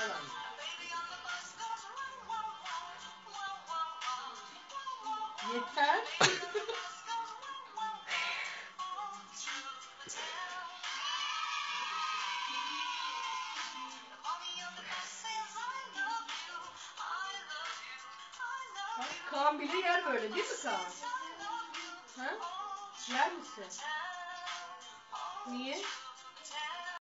Al. Yeter. Kaan bile yer böyle değil mi Kaan? Ha? Yer misin? Niye?